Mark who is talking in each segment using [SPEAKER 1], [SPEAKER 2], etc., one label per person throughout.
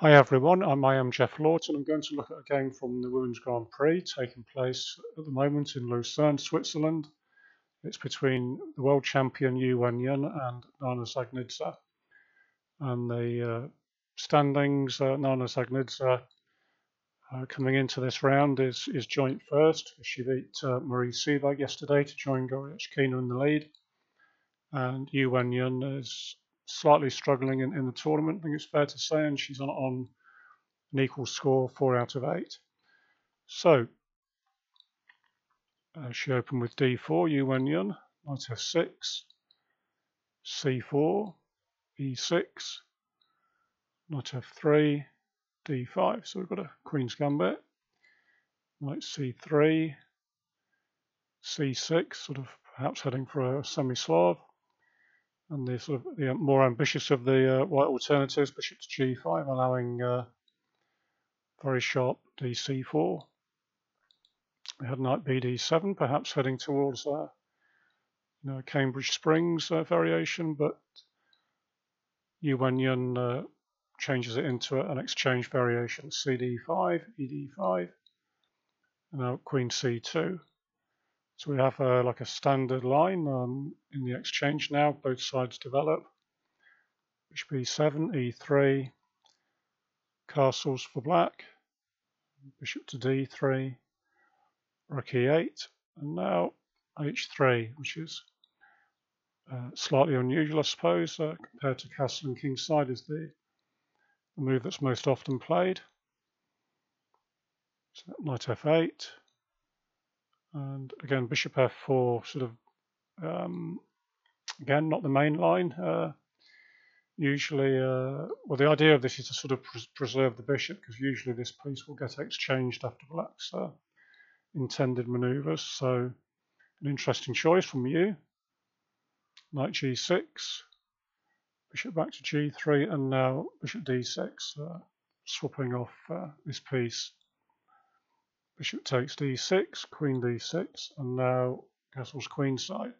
[SPEAKER 1] Hi everyone, I'm, I am Geoff Lawton. I'm going to look at a game from the Women's Grand Prix taking place at the moment in Lausanne, Switzerland. It's between the world champion Ju Wenjun and Nana Dzagnidze. And the uh, standings, uh, Nana Dzagnidze uh, coming into this round is, is joint first. She beat uh, Marie Sebag yesterday to join Goryachkina in the lead. And Ju Wenjun is slightly struggling in, in the tournament, I think it's fair to say, and she's on, on an equal score, 4 out of 8. So, uh, she opened with d4, Ju Wenjun, knight f6, c4, e6, knight f3, d5. So we've got a queen's gambit, knight c3, c6, sort of perhaps heading for a semi-Slav, and the sort of the more ambitious of the uh, white alternatives, bishop to g5, allowing uh, very sharp dc4. We had knight bd7, perhaps heading towards uh, you know, Cambridge Springs uh, variation, but Ju Wenjun uh, changes it into an exchange variation, cd5, ed5, and now queen c2. So we have uh, like a standard line um, in the exchange now, both sides develop. Bishop e7, e3, castles for black, bishop to d3, rook e8, and now h3, which is uh, slightly unusual, I suppose, uh, compared to castle and king side is the, the move that's most often played. So knight f8, and again bishop f4 sort of um, again not the main line uh, usually uh, well the idea of this is to sort of pres preserve the bishop because usually this piece will get exchanged after black's uh, intended maneuvers so an interesting choice from Ju. Knight g6 bishop back to g3 and now bishop d6 uh, swapping off uh, this piece Bishop takes d6, queen d6, and now castle's queenside.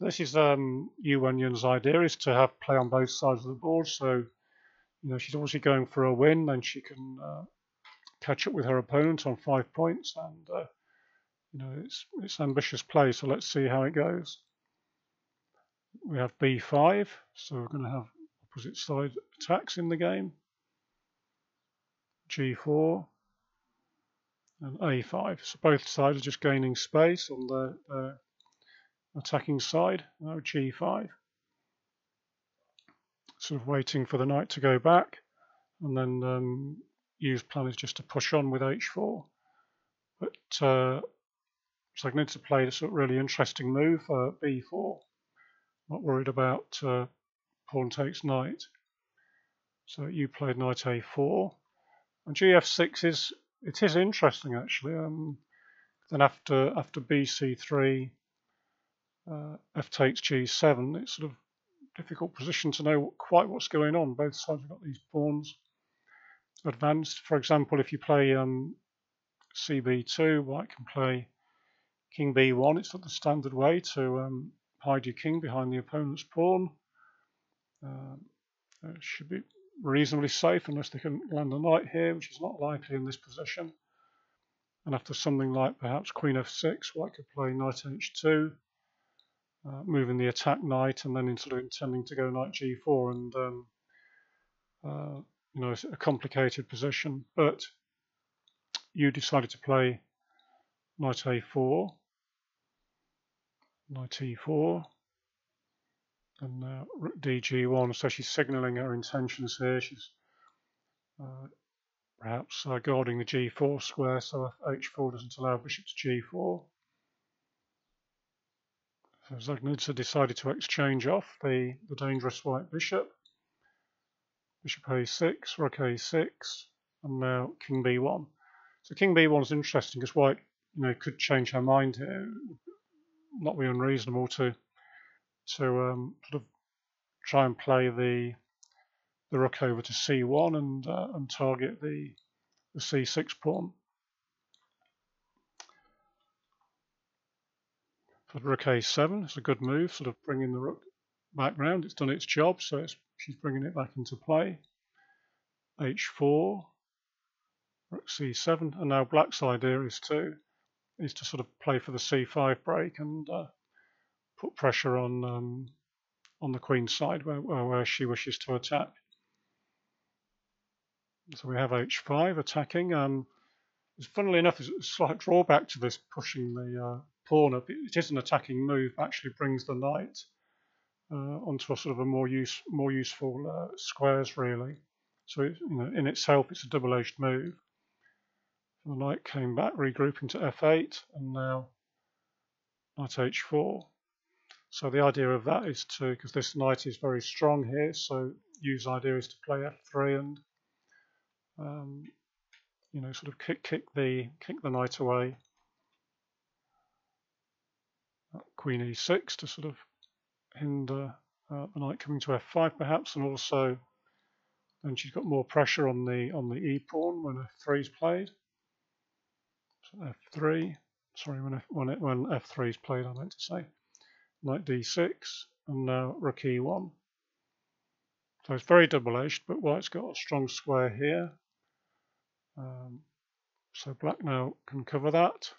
[SPEAKER 1] This is um, Ju Wenjun's idea is to have play on both sides of the board. So, you know, she's obviously going for a win, and she can uh, catch up with her opponent on five points. And uh, you know, it's it's ambitious play. So let's see how it goes. We have b5, so we're going to have opposite side attacks in the game. g4, and a5. So both sides are just gaining space on the uh, attacking side. Now g5. Sort of waiting for the knight to go back, and then um, Ju's plan is just to push on with h4. But uh, Dzagnidze played a sort of really interesting move, uh, b4. Not worried about uh, pawn takes knight. So Ju played knight a4. And gf6 is it is interesting actually. Um, then after after BC3, uh, F takes G7, it's sort of difficult position to know quite what's going on. Both sides have got these pawns advanced. For example, if you play um, CB2, white can play King B1. It's not the standard way to um, hide your king behind the opponent's pawn. Uh, should be reasonably safe unless they can land a knight here, which is not likely in this position. And after something like perhaps queen f6, white could play knight h2, uh, moving the attack knight, and then sort of intending to go knight g4, and um, uh, you know a complicated position. But Ju decided to play knight a4, knight e4, and uh, dg1 so she's signaling her intentions here. She's uh, perhaps uh, guarding the g4 square so h4 doesn't allow bishop to g4 so Dzagnidze decided to exchange off the, the dangerous white bishop bishop a6 rook a6 and now king b1 so king b1 is interesting because white you know could change her mind here. Not be unreasonable to to um, sort of try and play the the rook over to c1 and uh, and target the the c6 pawn. For rook a7, it's a good move, sort of bringing the rook back round. It's done its job, so it's, she's bringing it back into play. h4, rook c7, and now black's idea is to is to sort of play for the c5 break and uh, put pressure on um, on the queen's side where, where she wishes to attack. So we have h5 attacking. Um, funnily enough, there's a slight drawback to this pushing the uh, pawn up. It is an attacking move, actually brings the knight uh, onto a sort of a more use more useful uh, squares really. So it, you know, in itself, it's a double-edged move. The knight came back, regrouping to f8, and now knight h4. So the idea of that is to, because this knight is very strong here, so Ju's idea is to play f3 and, um, you know, sort of kick kick the kick the knight away. Queen e6 to sort of hinder uh, the knight coming to f5 perhaps, and also then she's got more pressure on the on the e pawn when f3 is played. So f3, sorry, when f, when, when f3 is played, I meant to say. Knight d6, and now rook e1. So it's very double-edged, but white's got a strong square here. Um, so black now can cover that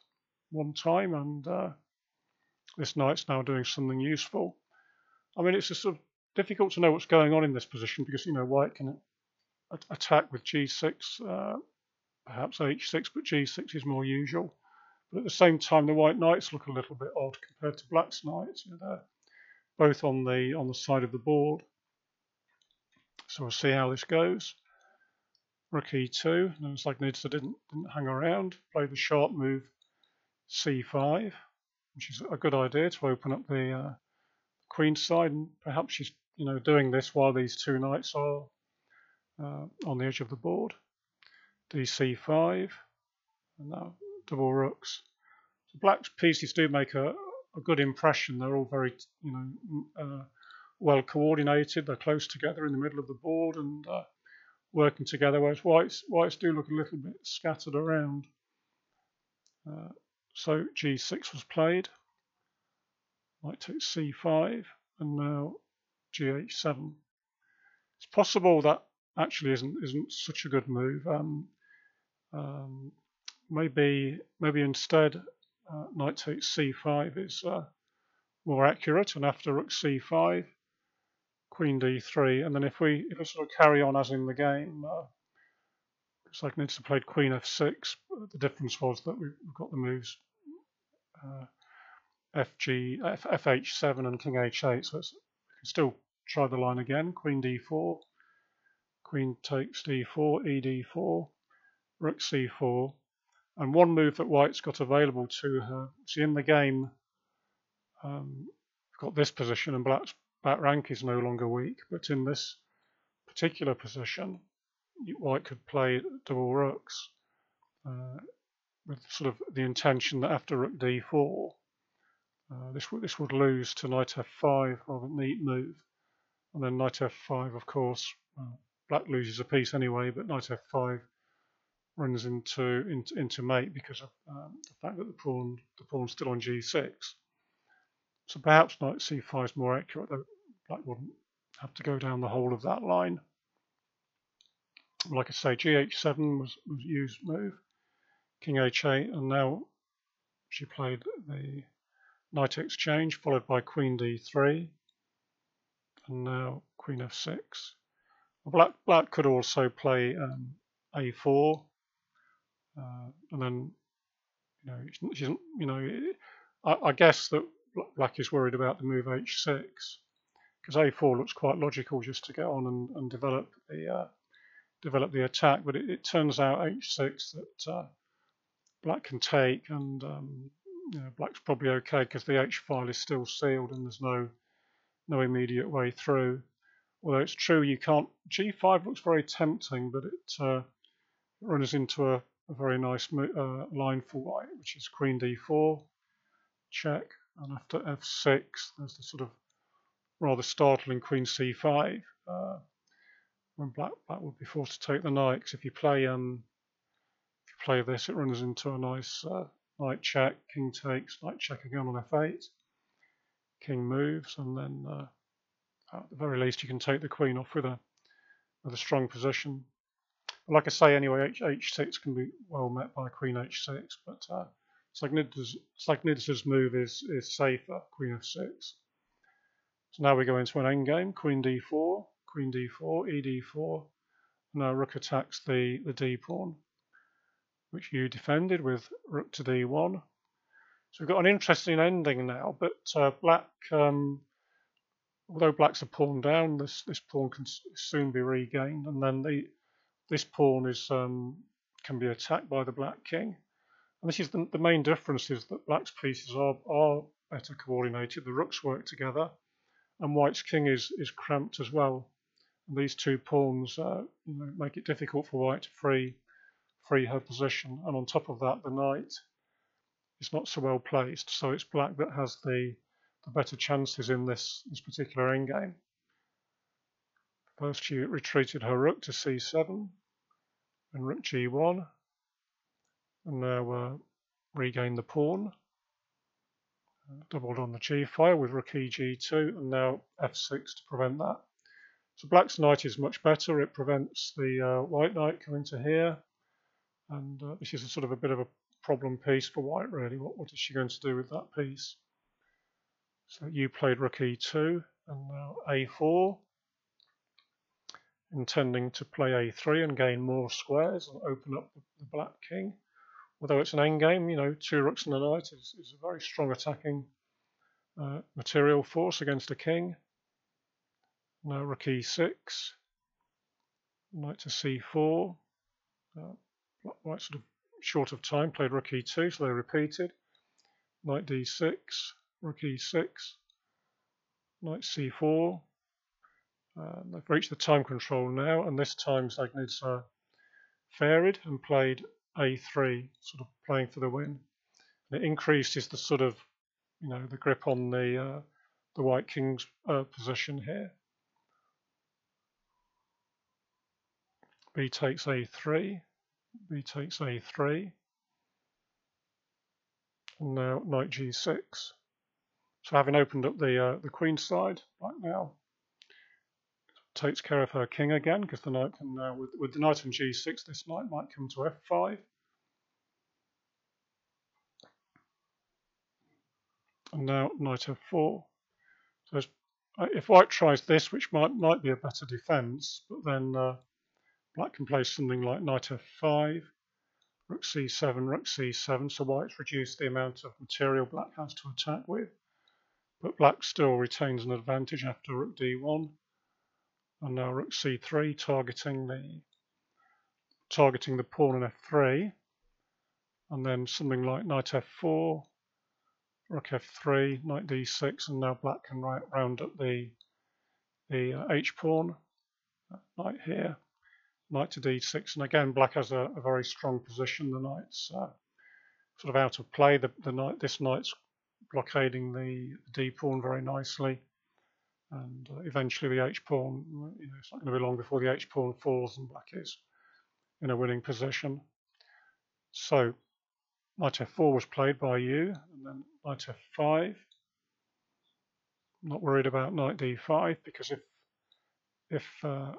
[SPEAKER 1] one time, and uh, this knight's now doing something useful. I mean, it's sort of difficult to know what's going on in this position because, you know, white can attack with g6, uh, perhaps h6, but g6 is more usual. But at the same time, the white knights look a little bit odd compared to black's knights. They're both on the on the side of the board. So we'll see how this goes. Rook e2. Looks like Nidza didn't didn't hang around. Play the sharp move c5, which is a good idea to open up the uh, queen side. And perhaps she's you know doing this while these two knights are uh, on the edge of the board. dc5, and now double rooks. So black's pieces do make a, a good impression. They're all very, you know, uh, well coordinated. They're close together in the middle of the board and uh, working together. Whereas whites, whites do look a little bit scattered around. Uh, so g6 was played. Knight takes c5 and now gh7. It's possible that actually isn't isn't such a good move. Um, um, maybe maybe instead uh, knight takes c5 is uh, more accurate, and after rook c5, queen d3, and then if we if we sort of carry on as in the game, uh, looks like Nidza played queen f6. The difference was that we've got the moves uh, fg f, fh7 and king h8, so we can still try the line again. Queen d4, queen takes d4, ed4, rook c4, and one move that White's got available to her, see in the game, um, got this position and Black's back rank is no longer weak, but in this particular position, White could play double rooks uh, with sort of the intention that after rook d4, uh, this, this would lose to knight f5, rather neat move. And then knight f5, of course, black loses a piece anyway, but knight f5 runs into into, into mate because of um, the fact that the pawn the pawn's still on g6. So perhaps knight c5 is more accurate. Though black wouldn't have to go down the whole of that line. Like I say, gh7 was was used move, king h8, and now she played the knight exchange followed by queen d3, and now queen f6. Black black could also play um, a4 uh, and then, you know, she's, you know, I, I, guess that Black is worried about the move h6 because a4 looks quite logical just to get on and, and develop the uh, develop the attack. But it, it turns out h6 that uh, Black can take, and um, you know, Black's probably okay because the h file is still sealed and there's no no immediate way through. Although it's true you can't. G5 looks very tempting, but it uh, runs into a a very nice uh, line for white, which is queen d4, check, and after f6, there's the sort of rather startling queen c5, uh, when black, black would be forced to take the knight, because if you play um, if you play this, it runs into a nice uh, knight check, king takes, knight check again on f8, king moves, and then uh, at the very least you can take the queen off with a with a strong position. Like I say, anyway, H, h6 can be well met by Queen h6, but uh, Dzagnidze's move is, is safer, Queen f6. So now we go into an endgame, Queen d4, Queen d4, e d4. Now Rook attacks the, the d pawn, which Ju defended with Rook to d1. So we've got an interesting ending now, but uh, Black, um, although Black's a pawn down, this, this pawn can soon be regained, and then the, this pawn is um, can be attacked by the Black King. And this is the, the main difference is that Black's pieces are, are better coordinated, the rooks work together, and White's King is, is cramped as well. And these two pawns uh, you know, make it difficult for White to free, free her position, and on top of that, the Knight is not so well placed, so it's black that has the, the better chances in this, this particular endgame. First she retreated her rook to c7 and rook g1 and now uh, regained the pawn. Doubled on the g file with rook e g2 and now f6 to prevent that. So black's knight is much better, it prevents the uh, white knight coming to here and uh, this is a sort of a bit of a problem piece for white really. What, what is she going to do with that piece? So Ju played rook e2 and now a4 intending to play a3 and gain more squares and open up the, black king. Although it's an endgame, you know, two rooks and a knight is, is a very strong attacking uh, material force against a king. Now rook e6, knight to c4, uh, white sort of short of time, played rook e2, so they repeated. Knight d6, rook e6, knight c4. Uh, they've reached the time control now, and this time Dzagnidze uh, varied and played a3, sort of playing for the win. And it increases the sort of, you know, the grip on the uh, the white king's uh, position here. b takes a3, b takes a3 and now knight g6 so having opened up the uh, the queen side right now takes care of her king again because the knight can now with, with the knight on g6 this knight might come to f5 and now knight f4 so uh, if white tries this which might might be a better defense but then uh, Black can play something like knight f5, rook c7, rook c7, so white's reduced the amount of material black has to attack with. But black still retains an advantage after rook d1. And now rook c3 targeting the targeting the pawn in f3. And then something like knight f4, rook f3, knight d6, and now black can right, round up the the uh, h pawn, knight here knight to d6, and again black has a, a very strong position. The knight's uh, sort of out of play. The, the knight, this knight's blockading the d pawn very nicely, and uh, eventually the h pawn. You know, it's not going to be long before the h pawn falls, and black is in a winning position. So knight f4 was played by Ju, and then knight f5. I'm not worried about knight d5 because if if uh,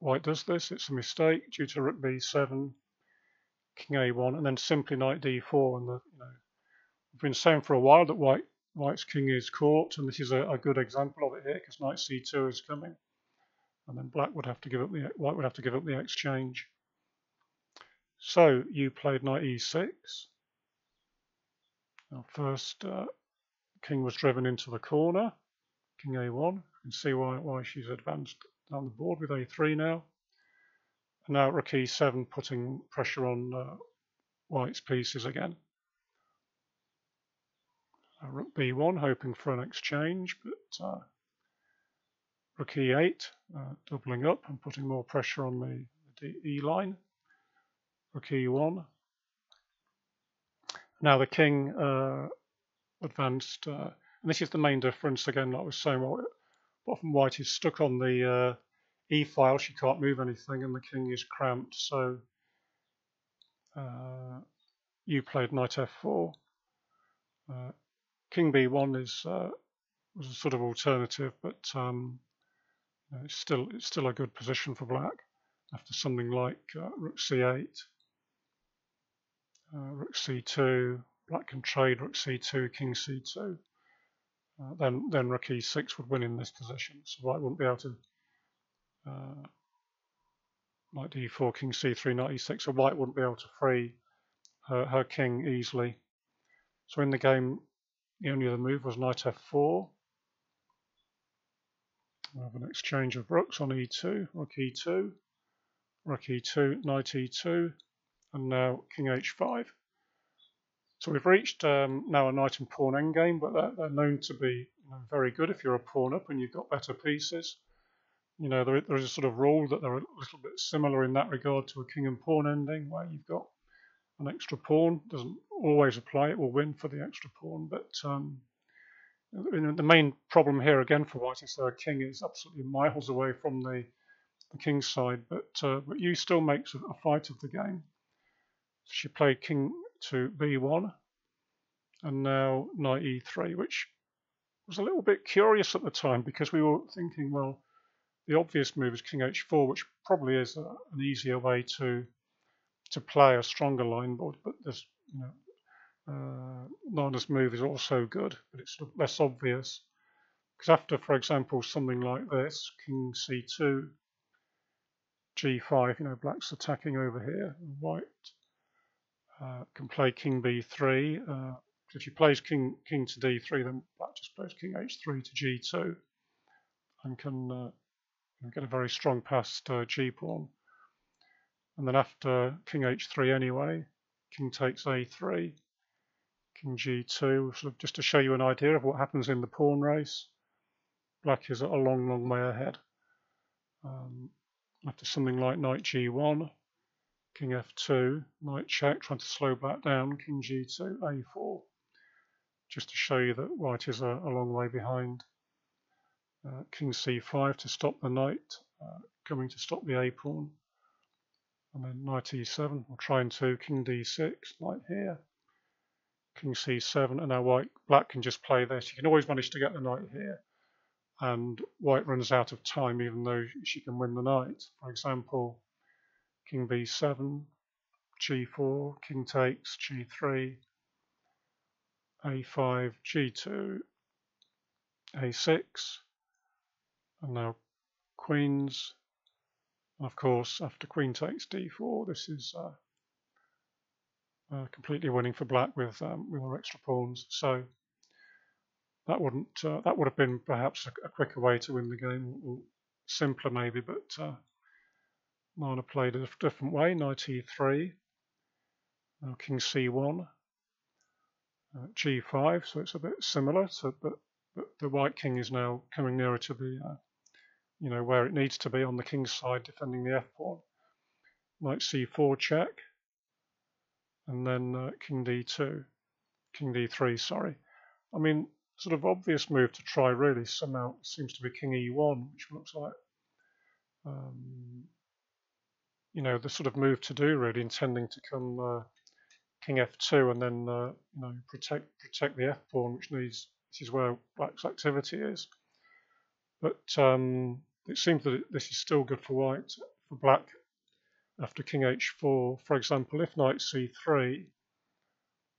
[SPEAKER 1] White does this, it's a mistake due to rook b7, king a1, and then simply knight d4. And the, you know, we've been saying for a while that white white's king is caught, and this is a, a good example of it here because knight c2 is coming, and then black would have to give up the white would have to give up the exchange. So Ju played knight e6. Now first, uh, king was driven into the corner, king a1. You can see why why she's advanced down the board with a3 now. And now rook e7 putting pressure on uh, white's pieces again. Rook b1 hoping for an exchange, but uh, rook e8 uh, doubling up and putting more pressure on the, the e line. Rook e1. Now the king uh, advanced, uh, and this is the main difference again, like I was saying, often white is stuck on the e file, she can't move anything, and the king is cramped. So Ju played knight f4. Uh, king b1 is uh, was a sort of alternative, but um, it's still it's still a good position for black. after something like uh, rook c8, uh, rook c2, black can trade rook c2, king c2. Uh, then then rook e6 would win in this position, so white wouldn't be able to uh, knight d4, king c3, knight e6, so white wouldn't be able to free her, her king easily. So in the game, the only other move was knight f4. We have an exchange of rooks on e2, rook e2, rook e2, knight e2, and now king h5. So we've reached um, now a knight and pawn endgame, but they're, they're known to be you know, very good if you're a pawn up and you've got better pieces. You know, there, there is a sort of rule that they're a little bit similar in that regard to a king and pawn ending, where you've got an extra pawn. Doesn't always apply, it will win for the extra pawn, but um, the main problem here again for white is their king is absolutely miles away from the, the king's side, but, uh, but Ju still makes a, a fight of the game. She played king to b1 and now knight e3 which was a little bit curious at the time because we were thinking well the obvious move is king h4 which probably is a, an easier way to to play a stronger line board but this you know uh, Nana's move is also good but it's less obvious because after for example something like this king c2 g5 you know black's attacking over here white uh, can play king b3. Uh, if he plays king king to d3, then black just plays king h3 to g2 and can uh, get a very strong past uh, g pawn. And then after king h3 anyway, king takes a3, king g2, sort of just to show you an idea of what happens in the pawn race. Black is a long, long way ahead. Um, after something like knight g1, king f2, knight check, trying to slow back down, king g2, a4, just to show you that white is a, a long way behind. Uh, king c5 to stop the knight, uh, coming to stop the a pawn, and then knight e7, or trying to, king d6, knight here, king c7, and now white, black can just play this. You can always manage to get the knight here, and white runs out of time even though she can win the knight. For example, king b7, g4, king takes, g3, a5, g2, a6, and now queens. And of course, after queen takes d4, this is uh, uh, completely winning for black with um, with our extra pawns. So that wouldn't uh, that would have been perhaps a, a, quicker way to win the game, or simpler maybe, but uh, Nana played a different way, knight e3, uh, king c1, uh, g5, so it's a bit similar, but, but the white king is now coming nearer to the, uh, you know, where it needs to be on the king's side, defending the f-pawn. Knight c4 check, and then uh, king d2, king d3, sorry. I mean, sort of obvious move to try really somehow seems to be king e1, which looks like um, you know, the sort of move to do really, intending to come uh, king f2 and then uh, you know protect protect the f pawn, which needs this is where black's activity is. But um, it seems that this is still good for white for black after king h4. For example, if knight c3, you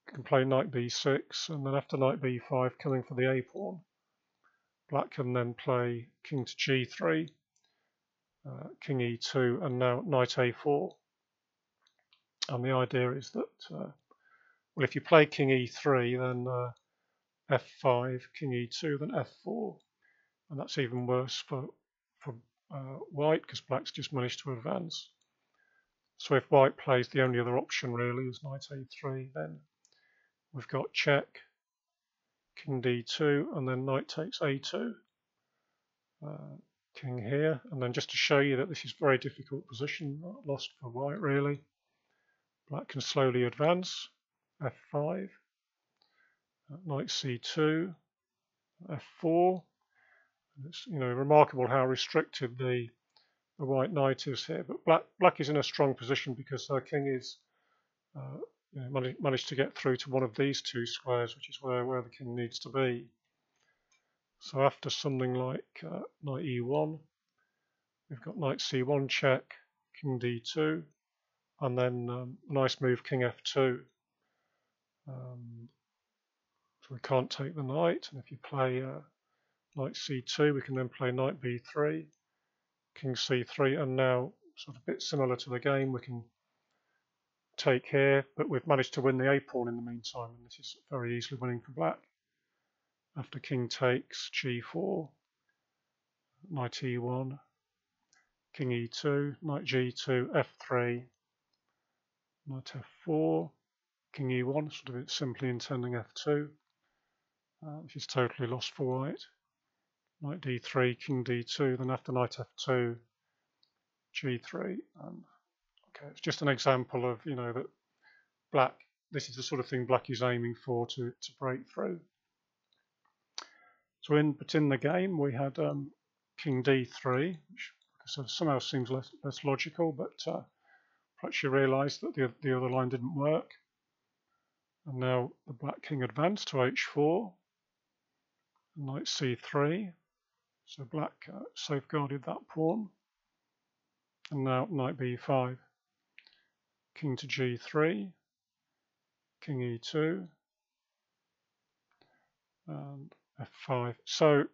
[SPEAKER 1] can play knight b6, and then after knight b5, coming for the a pawn. Black can then play king to g3 uh, king e2 and now knight a4 and the idea is that uh, well if you play king e3 then uh, f5 king e2 then f4 and that's even worse for for uh, white because black's just managed to advance so if white plays the only other option really is knight a3 then we've got check king d2 and then knight takes a2 uh, king here. And then just to show you that this is very difficult position, lost for white really. Black can slowly advance, f5, knight c2, f4. It's you know remarkable how restricted the the white knight is here. But black black is in a strong position because her king is uh, you know, managed, managed to get through to one of these two squares, which is where, where the king needs to be. So after something like uh, knight e1, we've got knight c1 check, king d2, and then um, nice move king f2. Um, so we can't take the knight, and if you play uh, knight c2, we can then play knight b3, king c3, and now sort of a bit similar to the game, we can take here, but we've managed to win the a pawn in the meantime, and this is very easily winning for black. After king takes g4, knight e1, king e2, knight g2, f3, knight f4, king e1, sort of simply intending f2, uh, which is totally lost for white. Knight d3, king d2, then after knight f2, g3, and okay, it's just an example of, you know, that black, this is the sort of thing black is aiming for to, to break through. So in, but in the game we had um, king d3, which so somehow seems less, less logical, but uh, perhaps Ju realise that the, the other line didn't work. And now the black king advanced to h4, knight c3, so black uh, safeguarded that pawn. And now knight b5, king to g3, king e2, and f5. So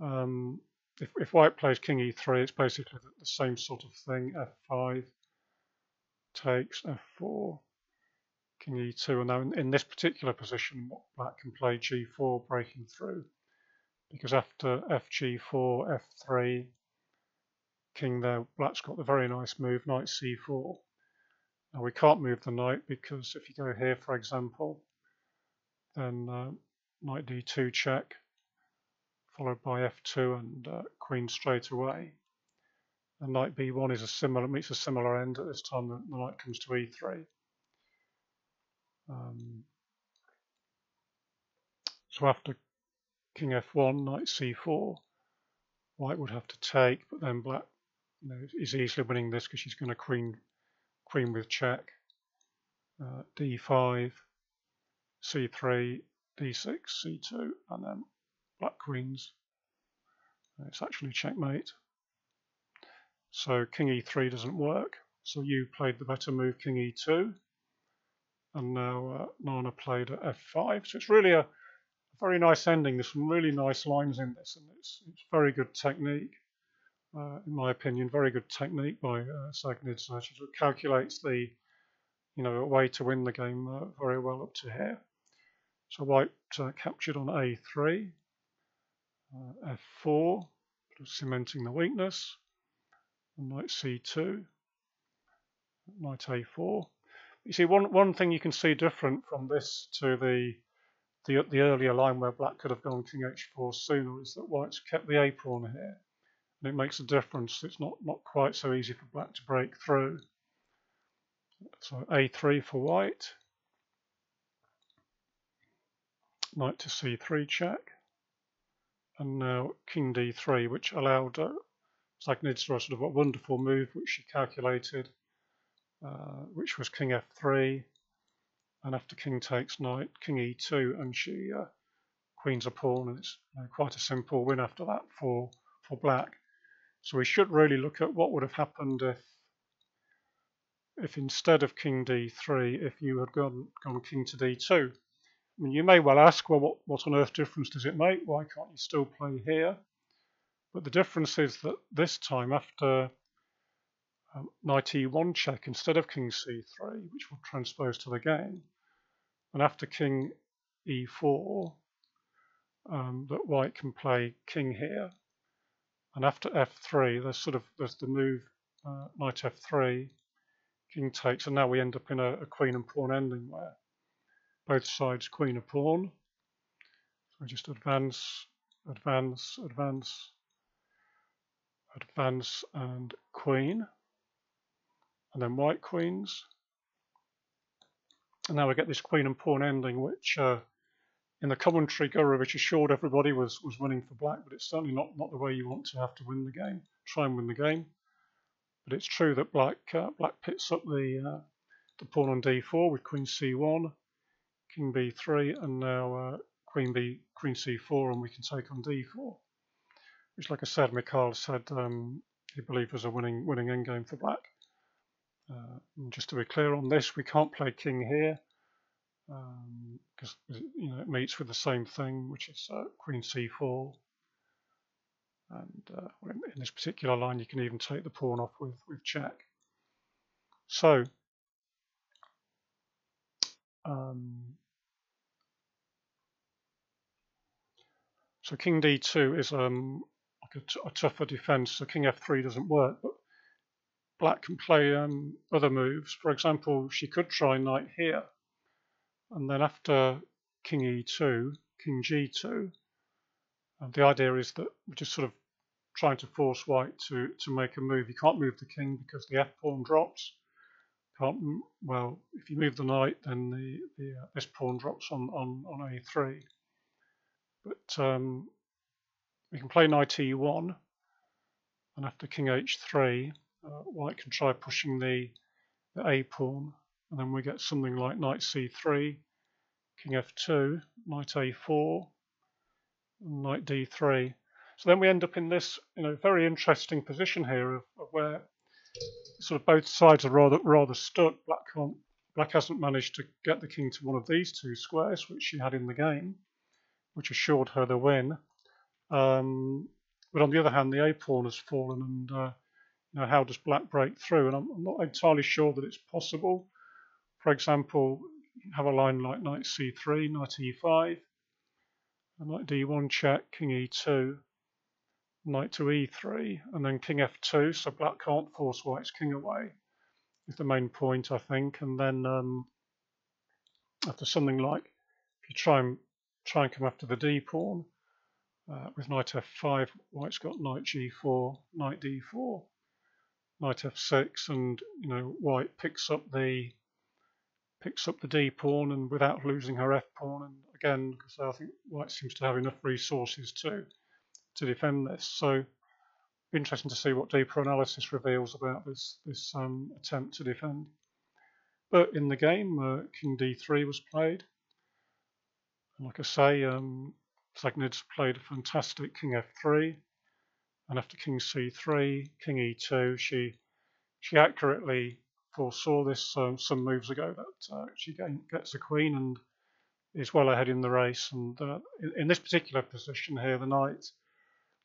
[SPEAKER 1] um, if, if white plays king e3, it's basically the, same sort of thing. f5 takes f4, king e2, and now in, in, this particular position, black can play g4, breaking through, because after fg4, f3, king there, black's got the very nice move, knight c4. Now we can't move the knight because if you go here, for example, then uh, knight d2 check, followed by f2 and uh, queen straight away. And knight b1 is a similar meets a similar end at this time the, the knight comes to e3. Um, so after king f1, knight c4, white would have to take, but then black you know, is easily winning this because she's going to queen queen with check. Uh, d5, c3, d6, c2, and then black queens. It's actually checkmate. So king e3 doesn't work. So Ju played the better move, king e2. And now uh, Nana played at f5. So it's really a, very nice ending. There's some really nice lines in this, and it's, it's very good technique. Uh, in my opinion, very good technique by uh, Dzagnidze. She calculates the, you know, way to win the game uh, very well up to here. So white uh, captured on a3, uh, f4, cementing the weakness, and knight c2, knight a4. You see, one, one thing you can see different from this to the, the, the earlier line where black could have gone king h4 sooner is that white's kept the a pawn here. And it makes a difference. It's not, not quite so easy for black to break through. So a3 for white. Knight to c3 check and now king d3, which allowed uh, Dzagnidze sort of a wonderful move which she calculated, uh, which was king f3, and after king takes knight, king e2, and she uh, queens a pawn, and it's you know, quite a simple win after that for, for black. So we should really look at what would have happened if if instead of king d3, if you had gone, gone king to d2. I mean, you may well ask, well, what, what on earth difference does it make? Why can't you still play here? But the difference is that this time, after um, knight e1 check, instead of king c3, which will transpose to the game, and after king e4, um, that white can play king here. And after f3, there's sort of there's the move uh, knight f3, king takes, and now we end up in a, a queen and pawn ending where both sides queen a pawn. So we just advance, advance, advance, advance and queen. And then white queens. And now we get this queen and pawn ending, which uh, in the commentary Gurevich assured everybody was, was winning for black, but it's certainly not, not the way you want to have to win the game, try and win the game. But it's true that black uh, black picks up the uh, the pawn on d4 with queen c1, king b3 and now uh, queen b queen c4 and we can take on d4 which like I said Mikhail said um, actually believe there's a winning winning endgame for black. Uh, just to be clear on this, we can't play king here because um, you know it meets with the same thing, which is uh, queen c4. And uh, in this particular line, you can even take the pawn off with with check. So um, so king d2 is um, like a, tougher defense. So king f3 doesn't work, but black can play um, other moves. For example, she could try knight here, and then after king e2, king g2, and the idea is that we're just sort of trying to force white to, to make a move. You can't move the king because the f pawn drops. Can't, well, if you move the knight, then the, the uh, this pawn drops on, on, on a3. But um, we can play knight e1, and after king h3, uh, white can try pushing the, the a pawn, and then we get something like knight c3, king f2, knight a4, knight d3. So then we end up in this, you know, very interesting position here of, of where sort of both sides are rather rather stuck. Black can't, Black hasn't managed to get the king to one of these two squares, which she had in the game, which assured her the win. Um, but on the other hand, the a pawn has fallen, and uh, know, how does Black break through? And I'm, I'm not entirely sure that it's possible. For example, have a line like knight c3, knight e5, knight d1 check, king e2, knight to e3, and then king f2, so black can't force white's king away, is the main point, I think. And then um, after something like, if you try and try and come after the d pawn, uh, with knight f5, white's got knight g4, knight d4, knight f6, and you know white picks up the picks up the d pawn and without losing her f pawn. And again, because I think white seems to have enough resources to to defend this. So interesting to see what deeper analysis reveals about this this um, attempt to defend. But in the game, uh, King d3 was played. And like I say, um, Dzagnidze played a fantastic King f3, and after King c3, King e2, she she accurately foresaw this um, some moves ago that uh, she gets a queen and is well ahead in the race. And uh, in, in, this particular position here, the knight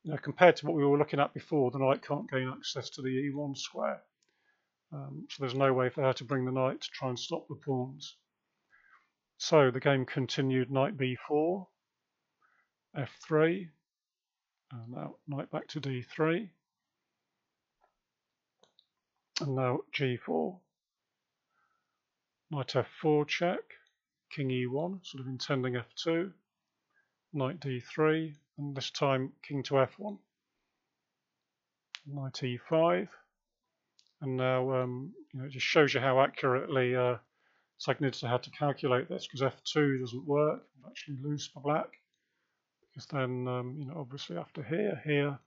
[SPEAKER 1] you know, compared to what we were looking at before, the knight can't gain access to the e1 square. Um, so there's no way for her to bring the knight to try and stop the pawns. So the game continued knight b4, f3, and now knight back to d3, and now g4, knight f4 check, king e1, sort of intending f2, knight d3, and this time king to f1 knight e5 and now um, you know, it just shows you how accurately uh, Dzagnidze had to calculate this because f2 doesn't work. Actually loose for black because then um, you know obviously after here here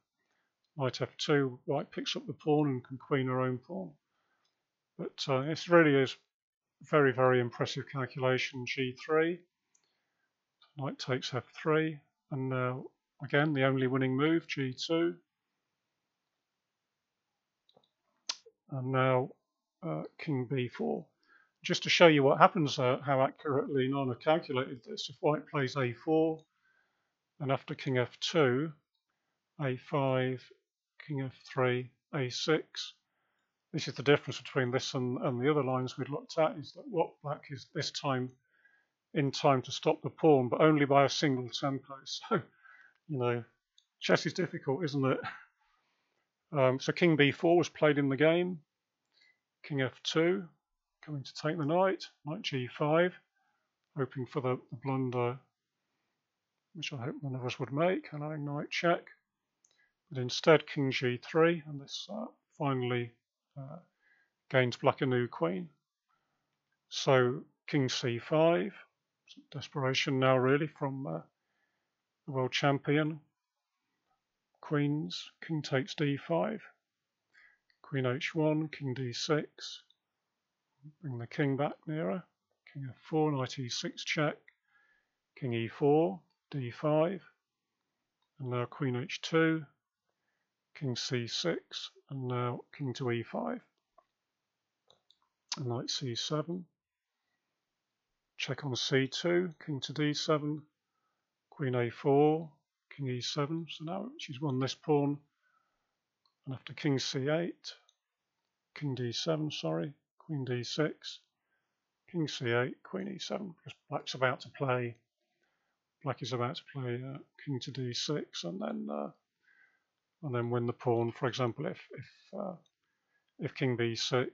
[SPEAKER 1] knight f2 white picks up the pawn and can queen her own pawn but uh, this really is very very impressive calculation g3 knight takes f3 and now Again, the only winning move, g2. And now uh, king b4. Just to show you what happens, uh, how accurately Nana calculated this. If white plays a4, and after king f2, a5, king f3, a6. This is the difference between this and, and the other lines we'd looked at, is that what black is this time in time to stop the pawn, but only by a single tempo. So you know, chess is difficult, isn't it? Um, so king b4 was played in the game. King f2, coming to take the knight. Knight g5, hoping for the, the blunder, which I hope none of us would make, allowing knight check. But instead, king g3, and this uh, finally uh, gains black a new queen. So king c5, desperation now really from uh, the world champion. Queens, king takes d5, queen h1, king d6, bring the king back nearer, king f4, knight e6 check, king e4, d5, and now queen h2, king c6, and now king to e5. And knight c7. Check on c2, king to d7, queen a4, king e7. So now she's won this pawn. And after king c8, king d7, sorry, queen d6, king c8, queen e7, because black's about to play, black is about to play uh, king to d6, and then uh, and then win the pawn. For example, if if uh, if king b6,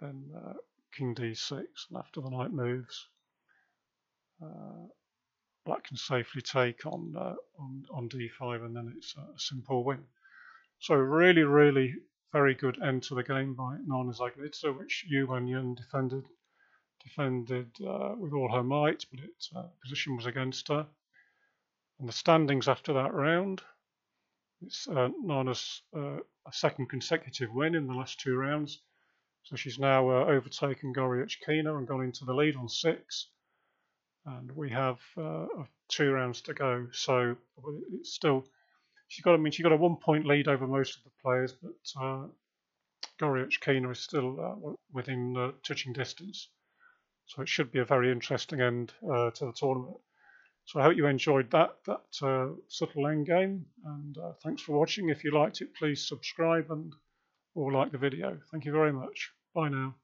[SPEAKER 1] then uh, king d6, and after the knight moves, uh, black can safely take on uh, on on d5, and then it's a simple win. So really, really very good end to the game by Nana Dzagnidze, which Ju Wenjun defended defended uh, with all her might, but its uh, position was against her. And the standings after that round, it's uh, Nana's uh, a second consecutive win in the last two rounds. So she's now uh, overtaken Goryachkina and gone into the lead on six. And we have uh, two rounds to go. So it's still she got, I mean, she got a one point lead over most of the players, but uh, Goryachkina is still within touching distance. So it should be a very interesting end uh, to the tournament. So I hope you enjoyed that that uh, subtle end game, and uh, thanks for watching. If you liked it, please subscribe and or like the video. Thank you very much. Bye now.